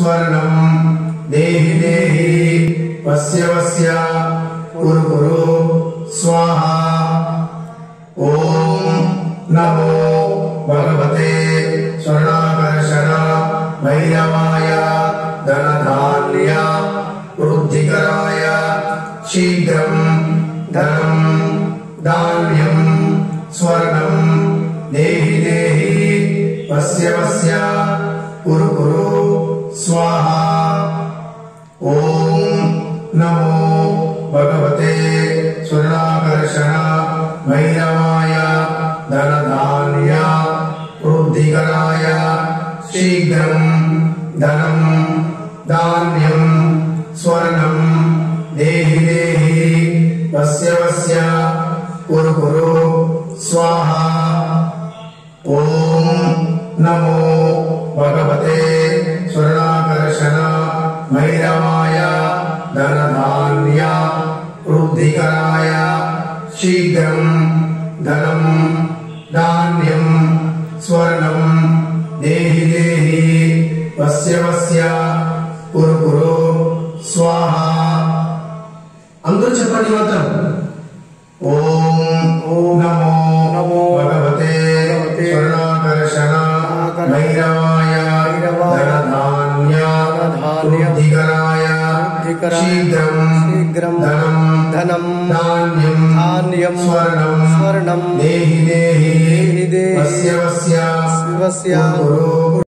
स्वर्णम् देहि देहि। वस्य वस्य। कुरु कुरु। स्वाहा। ॐ नमो भगवते स्वर्णाकर्षण भैरवाय, धनधान्य, वृद्धिकराय शीघ्रम् धनम् धान्यम् स्वर्णम् देहि देहि। वस्य वस्य। कुरु कुरु। स्वाहा। ओम नमो भगवते स्वर्णाकर्षण भैरवाय धनधान्य वृद्धिकराय शीघ्रम् धनम् धान्यम् स्वर्णम् देहि देहि, वस्य वस्य, कुरु कुरु, स्वाहा। ओम नमो भगवते భైరవాయ ధనధాన్య వృద్ధికరాయ శీఘ్రం ధనం ధాన్యం స్వర్ణం దేహి దేహి వస్య వస్య కురు కురు స్వాహ అందరూ చెప్పండి మాత్రం ఓం ఓం నమో నమో భగవతే భగవతే స్వర్ణాకర్షణ భైరవాయ భైరవాయ ధనధాన్య य शीघ्रं धनं धनं धान्यं धान्यं वर्णं शर्णं देहि देहि निदेहस्य